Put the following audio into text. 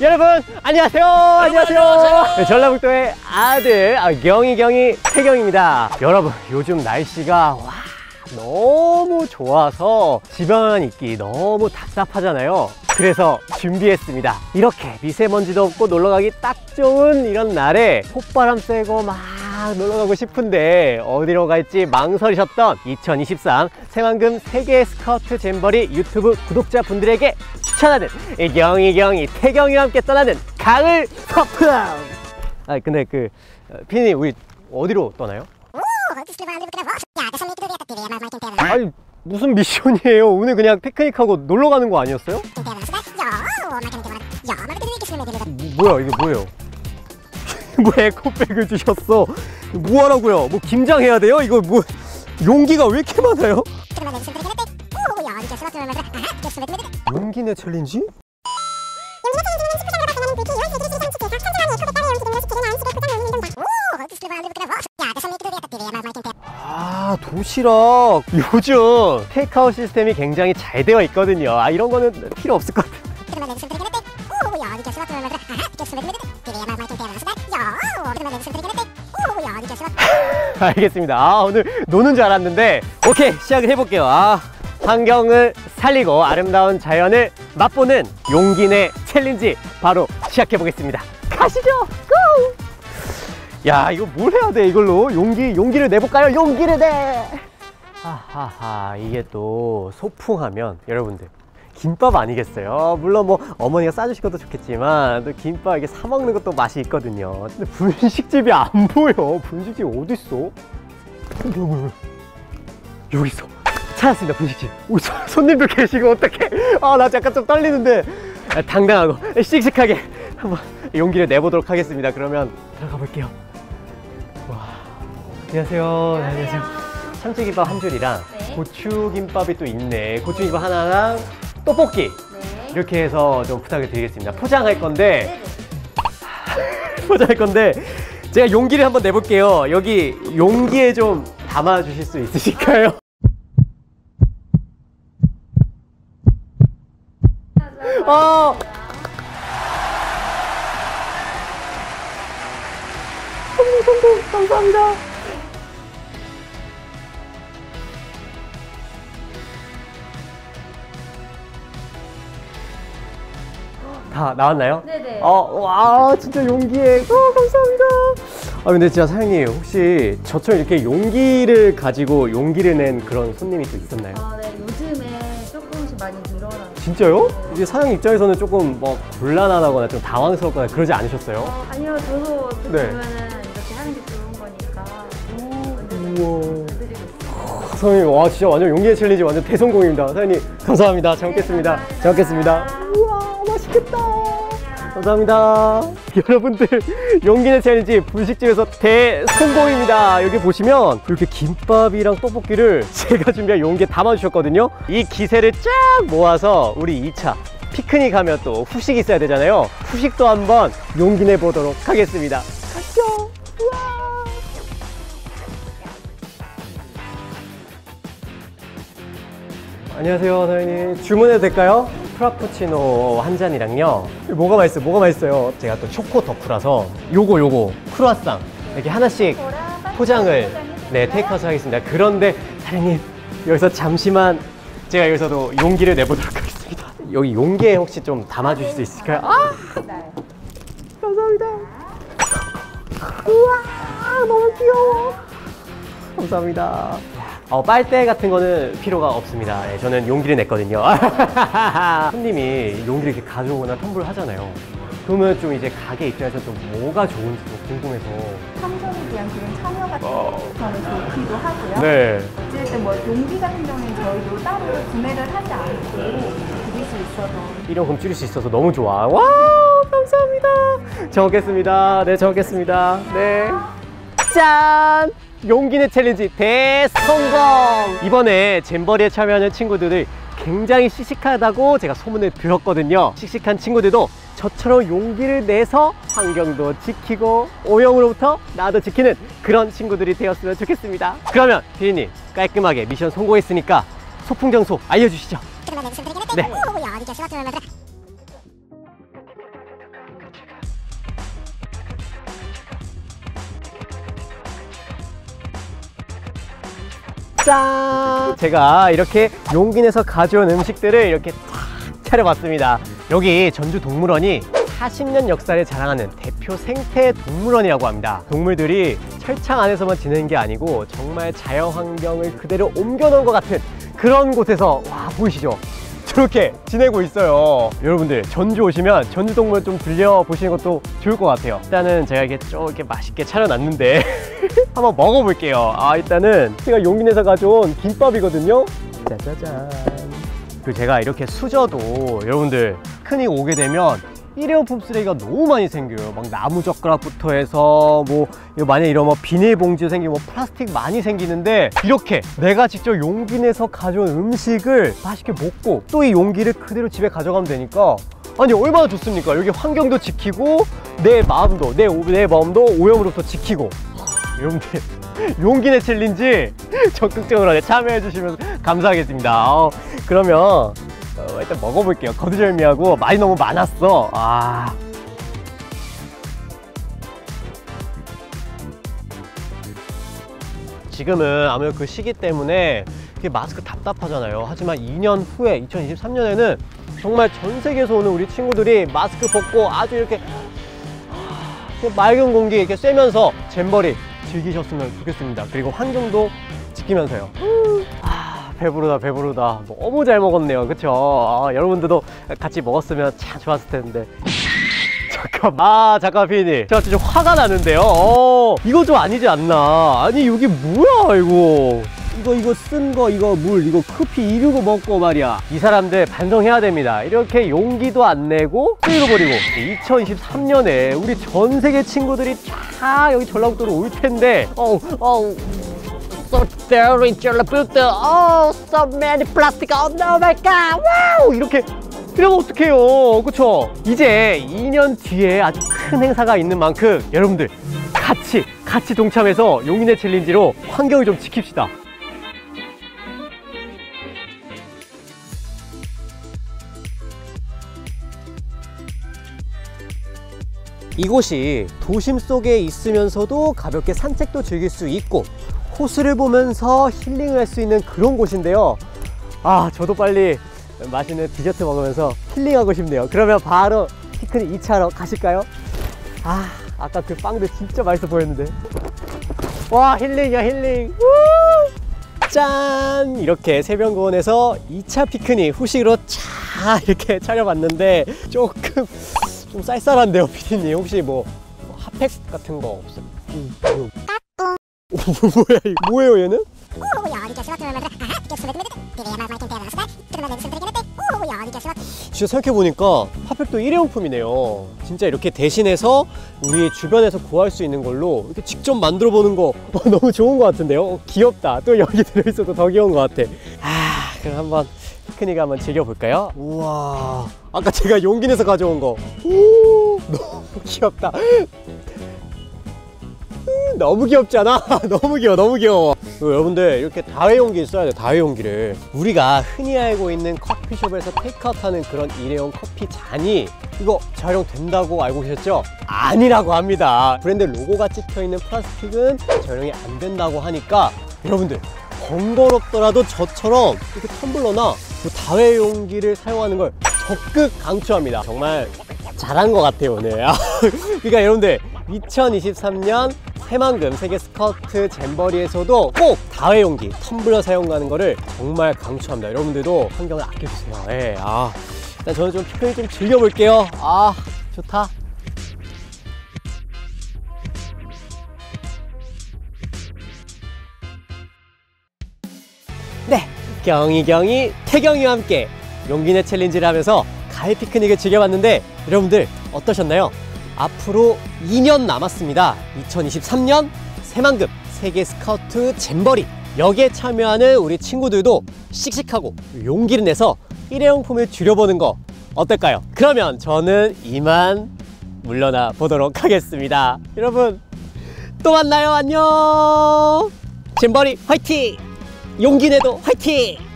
여러분 안녕하세요. 안녕하세요. 네, 전라북도의 아들 아, 경이 경이 태경입니다. 여러분 요즘 날씨가 와 너무 좋아서 집안 있기 너무 답답하잖아요. 그래서 준비했습니다. 이렇게 미세먼지도 없고 놀러가기 딱 좋은 이런 날에 폭바람 쐬고 막 놀러가고 싶은데 어디로 갈지 망설이셨던 2023 새만금 세계 스커트 잼버리 유튜브 구독자분들에게 추천하는 이 경이 경이 태경이와 함께 떠나는 가을 서프 아 근데 그 어, 피디님 우리 어디로 떠나요? 아니 무슨 미션이에요 오늘 그냥 피크닉하고 놀러 가는 거 아니었어요? 뭐, 뭐야 이게 뭐예요? 뭐 에코백을 주셨어 뭐 하라고요? 뭐 김장해야 돼요? 이거 뭐 용기가 왜 이렇게 많아요? 용기내 챌린지? 아 도시락. 요즘 테이크아웃 시스템이 굉장히 잘 되어 있거든요. 아 이런 거는 필요 없을 것 같아요 알겠습니다. 아 오늘 노는 줄 알았는데 오케이 시작을 해볼게요. 아 환경을 살리고 아름다운 자연을 맛보는 용기내 챌린지 바로 시작해 보겠습니다. 가시죠 고! 야 이거 뭘 해야 돼 이걸로? 용기 용기를 내볼까요? 용기를 내! 하하하 이게 또 소풍하면 여러분들 김밥 아니겠어요? 물론 뭐 어머니가 싸주실 것도 좋겠지만 또 김밥 이게 사 먹는 것도 맛이 있거든요. 근데 분식집이 안 보여. 분식집 어디 있어? 여기 있어 찾았습니다. 분식집 오, 손- 손님들 계시고 어떡해. 아나 약간 좀 떨리는데. 아, 당당하고 씩씩하게 한번 용기를 내보도록 하겠습니다. 그러면 들어가 볼게요. 와 안녕하세요. 네, 안녕하세요. 참치김밥 한 줄이랑 네. 고추김밥이 또 있네. 고추김밥 하나랑 떡볶이. 네. 이렇게 해서 좀 부탁을 드리겠습니다. 포장할 건데. 네네. 포장할 건데 제가 용기를 한번 내볼게요. 여기 용기에 좀 담아 주실 수 있으실까요? 어. 성공 성공 감사합니다 다 나왔나요? 네네. 어, 와, 진짜 용기에. 어, 감사합니다. 아, 근데 진짜 사장님, 혹시 저처럼 이렇게 용기를 가지고 용기를 낸 그런 손님이 또 있었나요? 아, 네. 진짜요? 이게 사장님 입장에서는 조금 뭐 곤란하다거나 좀 당황스럽거나 그러지 않으셨어요? 어, 아니요, 저도 어떻게 네. 보면은 이렇게 하는 게 좋은 거니까. 우와. 사장님, 와, 진짜 완전 용기의 챌린지 완전 대성공입니다. 사장님, 감사합니다. 잘 먹겠습니다. 감사합니다. 잘 먹겠습니다. 우와, 맛있겠다. 감사합니다. 여러분들, 용기의 챌린지 분식집에서 대성공입니다. 여기 보시면 이렇게 김밥이랑 떡볶이를 제가 준비한 용기에 담아주셨거든요. 이 기세를 쫙 모아서 우리 2차 피크닉 하면 또 후식 있어야 되잖아요. 후식도 한번 용기 내보도록 하겠습니다. 가시죠. 안녕하세요, 사장님. 주문해도 될까요? 프라푸치노 한 잔이랑요. 뭐가 맛있어요? 뭐가 맛있어요? 제가 또 초코 덕후라서 요거 요거 크루아상 이렇게 하나씩 포장을 네 테이크아웃 하겠습니다. 그런데 사장님 여기서 잠시만 제가 여기서도 용기를 내보도록 하겠습니다. 여기 용기에 혹시 좀 담아주실 수 있을까요? 아 감사합니다. 우와 너무 귀여워. 감사합니다. 어, 빨대 같은 거는 필요가 없습니다. 네, 저는 용기를 냈거든요. 손님이 용기를 이렇게 가져오거나 텀블 하잖아요. 그러면 좀 이제 가게 입장에서 좀 뭐가 좋은지 좀 궁금해서. 삼성에 대한 그런 참여가 어. 저는 좋기도 하고요. 네. 어쨌든 뭐 용기 같은 경우는 저희도 따로 구매를 하지 않고 드릴 수 있어서 일용 금 줄일 수 있어서 너무 좋아. 와, 감사합니다. 잘 먹겠습니다. 네, 잘 먹겠습니다. 네. 짠! 용기내 챌린지 대성공! 이번에 잼버리에 참여하는 친구들을 굉장히 씩씩하다고 제가 소문을 들었거든요. 씩씩한 친구들도 저처럼 용기를 내서 환경도 지키고 오염으로부터 나도 지키는 그런 친구들이 되었으면 좋겠습니다. 그러면 피디님 깔끔하게 미션 성공했으니까 소풍 장소 알려주시죠. 네. 짠! 제가 이렇게 용기 내서 가져온 음식들을 이렇게 탁 차려봤습니다. 여기 전주 동물원이 40년 역사를 자랑하는 대표 생태 동물원이라고 합니다. 동물들이 철창 안에서만 지내는 게 아니고 정말 자연 환경을 그대로 옮겨놓은 것 같은 그런 곳에서 와 보이시죠? 저렇게 지내고 있어요. 여러분들 전주 오시면 전주 동물 좀 들려 보시는 것도 좋을 것 같아요. 일단은 제가 이렇게 좀 이렇게 맛있게 차려놨는데 한번 먹어볼게요. 아 일단은 제가 용기 내서 가져온 김밥이거든요. 짜자잔. 그리고 제가 이렇게 수저도 여러분들 흔히 오게 되면 일회용품 쓰레기가 너무 많이 생겨요. 막 나무 젓가락부터 해서 뭐 만약에 이런 뭐 비닐봉지 생기고 뭐 플라스틱 많이 생기는데 이렇게 내가 직접 용기 내서 가져온 음식을 맛있게 먹고 또 이 용기를 그대로 집에 가져가면 되니까 아니 얼마나 좋습니까? 여기 환경도 지키고 내 마음도 내, 오- 내 마음도 오염으로부터 지키고 여러분들 용기 내 챌린지 적극적으로 참여해 주시면 감사하겠습니다. 어, 그러면 어, 일단 먹어볼게요. 거두절미하고 많이 너무 많았어. 아. 지금은 아무래도 그 시기 때문에 이게 마스크 답답하잖아요. 하지만 2년 후에 2023년에는 정말 전 세계에서 오는 우리 친구들이 마스크 벗고 아주 이렇게 그 맑은 공기 이렇게 쐬면서 잼버리 즐기셨으면 좋겠습니다. 그리고 환경도 지키면서요. 아, 배부르다, 배부르다. 너무 잘 먹었네요. 그쵸? 아, 여러분들도 같이 먹었으면 참 좋았을 텐데. 잠깐만. 아, 잠깐, 피디님. 제가 진짜 화가 나는데요. 어, 이거 좀 아니지 않나. 아니, 여기 뭐야, 이거. 이거, 이거 쓴 거, 이거 물, 이거 커피 이르고 먹고 말이야. 이 사람들 반성해야 됩니다. 이렇게 용기도 안 내고 쓰이고 버리고. 2023년에 우리 전 세계 친구들이 다 여기 전라북도로 올 텐데, 어우, 어우. So in 전라북도, oh, so many plastic, oh no my god, wow! 이렇게 이러면 어떡해요. 그쵸? 이제 2년 뒤에 아주 큰 행사가 있는 만큼 여러분들 같이, 같이 동참해서 용인의 챌린지로 환경을 좀 지킵시다. 이곳이 도심 속에 있으면서도 가볍게 산책도 즐길 수 있고 호수를 보면서 힐링을 할 수 있는 그런 곳인데요. 아, 저도 빨리 맛있는 디저트 먹으면서 힐링하고 싶네요. 그러면 바로 피크닉 2차로 가실까요? 아, 아까 그 빵들 진짜 맛있어 보였는데. 와, 힐링이야, 힐링. 우! 짠! 이렇게 새벽공원에서 2차 피크닉 후식으로 차 이렇게 차려봤는데 조금 좀 쌀쌀한데요, 피디님. 혹시 뭐 핫팩 같은 거 없어요? 음, 음. 뭐야, 이거 뭐예요, 얘는? 진짜 생각해보니까 핫팩도 일회용품이네요. 진짜 이렇게 대신해서 우리 주변에서 구할 수 있는 걸로 이렇게 직접 만들어 보는 거 어, 너무 좋은 것 같은데요? 어, 귀엽다. 또 여기 들어있어도 더 귀여운 것 같아. 아, 그럼 한번 피크닉 한번 즐겨볼까요? 우와. 아까 제가 용기 내서 가져온 거. 오, 너무 귀엽다. 음, 너무 귀엽잖아. 너무 귀여워, 너무 귀여워. 그리고 여러분들 이렇게 다회용기 있어야 돼, 다회용기를. 우리가 흔히 알고 있는 커피숍에서 테이크아웃하는 그런 일회용 커피 잔이 이거 재활용된다고 알고 계셨죠? 아니라고 합니다. 브랜드 로고가 찍혀 있는 플라스틱은 재활용이 안 된다고 하니까 여러분들 번거롭더라도 저처럼 이렇게 텀블러나 그 다회용기를 사용하는 걸 적극 강추합니다. 정말 잘한 것 같아요 오늘. 아, 그러니까 여러분들 2023년 새만금 세계 스커트 잼버리에서도 꼭 다회용기 텀블러 사용하는 거를 정말 강추합니다. 여러분들도 환경을 아껴주세요. 예, 아, 일단 저는 좀 피크닉 좀 즐겨볼게요. 아, 좋다. 네, 경이 경이 태경이와 함께 용기내 챌린지를 하면서 가을 피크닉을 즐겨봤는데 여러분들 어떠셨나요? 앞으로 2년 남았습니다. 2023년 새만금 세계 스카우트 잼버리 여기에 참여하는 우리 친구들도 씩씩하고 용기를 내서 일회용품을 줄여보는 거 어떨까요? 그러면 저는 이만 물러나 보도록 하겠습니다. 여러분 또 만나요. 안녕. 잼버리 화이팅! 용기 내도 화이팅!